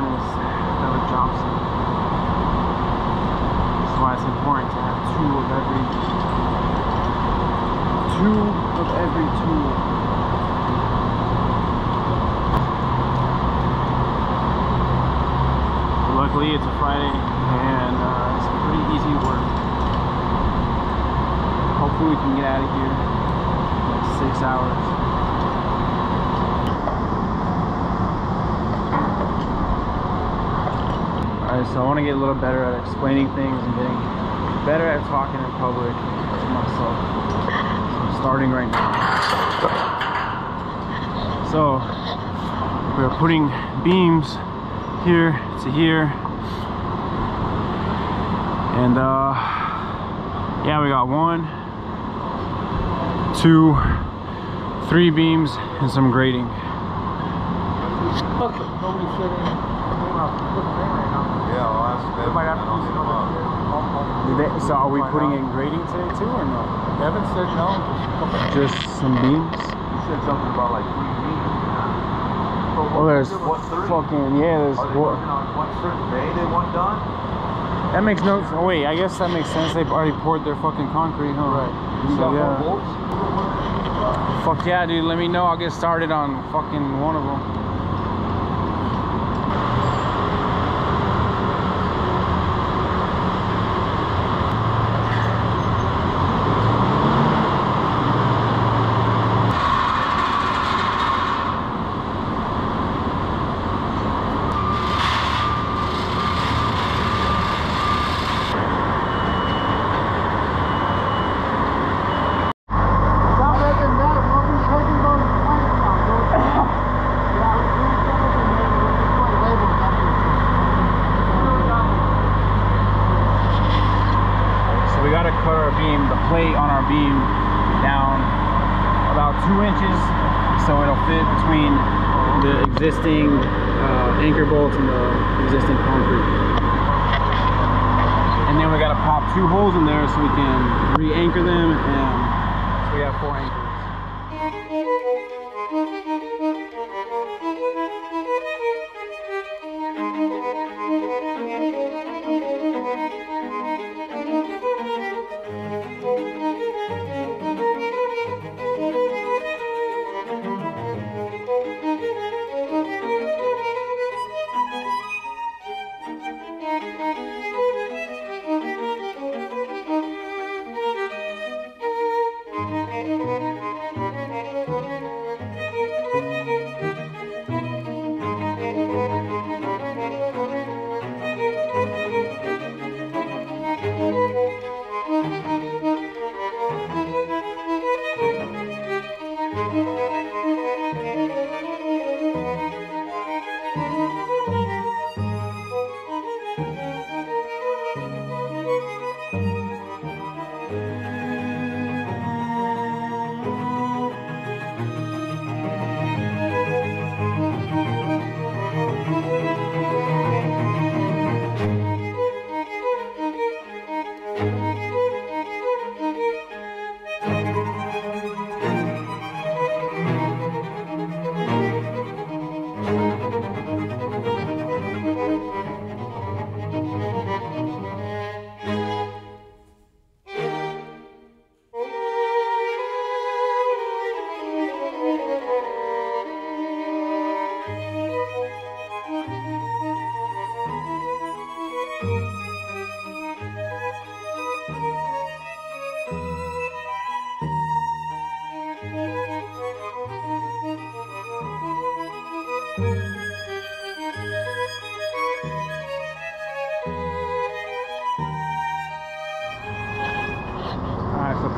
harness never drops it. That's why it's important to have two of every two of every tool. Luckily, it's a Friday and uh, it's pretty easy work. Hopefully, we can get out of here in like six hours. So I want to get a little better at explaining things and getting better at talking in public to myself. So I'm starting right now. So we're putting beams here to here. And uh yeah, we got one, two, three beams and some grating. Nobody said anything about putting in. Yeah, well, that's They might have to use another they, so are we putting in grating today too or no? Kevin said no, just some beams? You said something about like three meters. Oh, there's What, fucking, yeah, there's, Are they what, working on one certain day they want done? that makes no, oh wait, I guess that makes sense. They've already poured their fucking concrete, huh? Right. You So, yeah. Fuck yeah, dude. Let me know. I'll get started on fucking one of them. Stop making that. We'll be taking those planks out. Those planks. Yeah, we're doing some of them there. We'll just put labels up here. Gotta cut our beam, the plate on our beam, down about two inches, so it'll fit between the existing uh, anchor bolts and the existing concrete. And then we gotta pop two holes in there so we can re-anchor them, and so we have four anchors.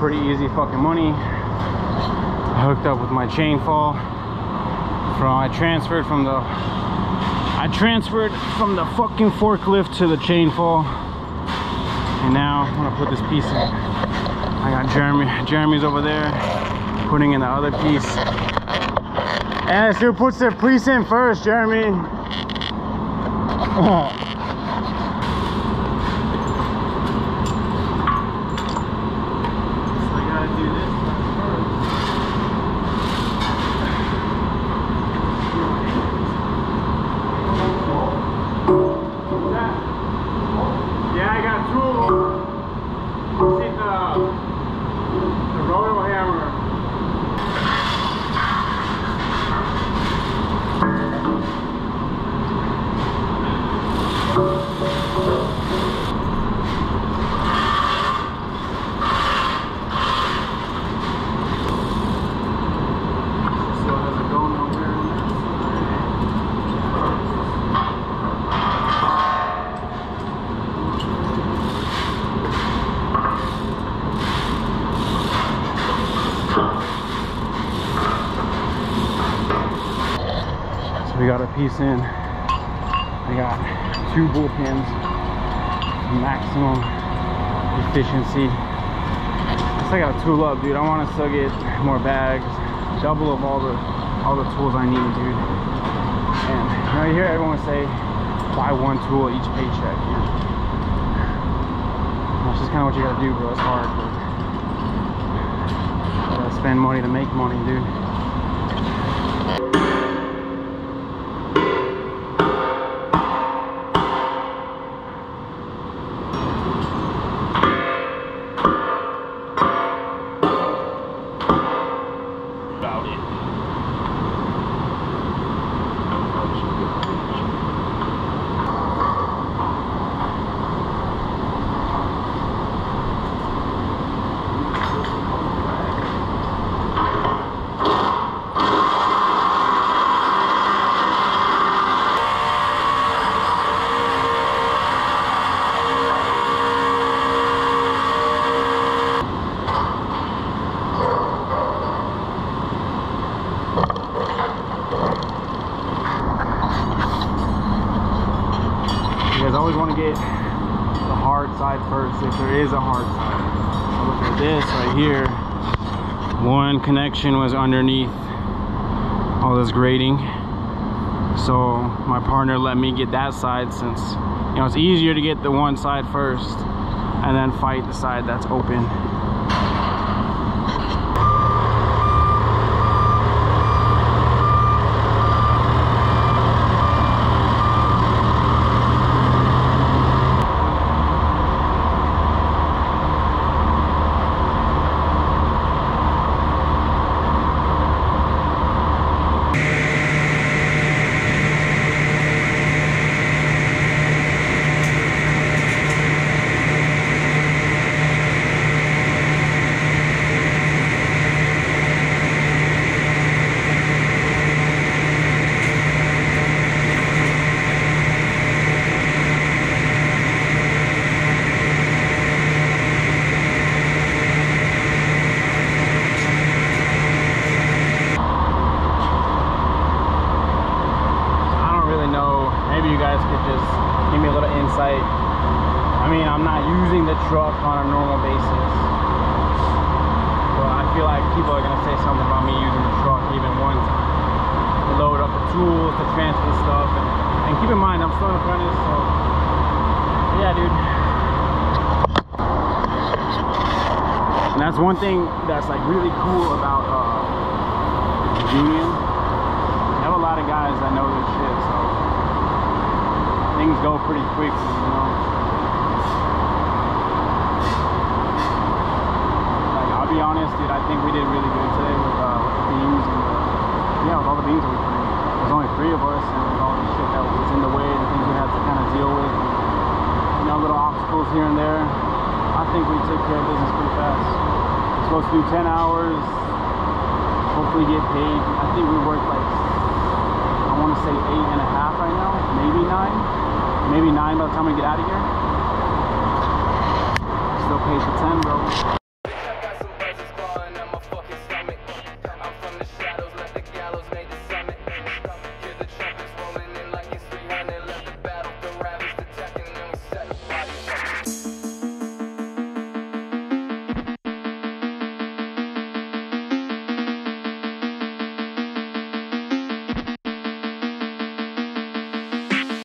Pretty easy fucking money. I hooked up with my chain fall. From I transferred from the I transferred from the fucking forklift to the chain fall. And now I'm gonna put this piece in. I got Jeremy Jeremy's over there putting in the other piece. And who puts their piece in first, Jeremy? So I gotta do this first. Piece in. I got two bull pins, maximum efficiency. I gotta tool up, dude. I want to still get more bags, double of all the all the tools I need, dude. And you know, you hear everyone say, buy one tool each paycheck. You know? That's just kind of what you gotta do, bro. It's hard, but gotta spend money to make money, dude. Always want to get the hard side first if there is a hard side. Look at this right here. One connection was underneath all this grating. So my partner let me get that side since you know it's easier to get the one side first and then fight the side that's open. I don't really know. Maybe you guys could just give me a little insight. I mean, I'm not using the truck on a normal basis. But I feel like people are gonna say something about me using the truck even one time. To load up the tools, to transfer stuff. And, and keep in mind, I'm still an apprentice, so yeah, dude. And that's one thing that's like really cool about uh, union. You have a lot of guys that know their shit, things go pretty quick, you know. Like I'll be honest, dude, I think we did really good today with, uh, with the beams and the, yeah, with all the beams that we put in. There's only three of us, and with all the shit that was in the way, and things we had to kind of deal with, you know, little obstacles here and there. I think we took care of business pretty fast. We're supposed to do 10 hours, hopefully get paid. I think we worked like want to say eight and a half right now, maybe nine, maybe nine by the time we get out of here. Still paid for ten, bro.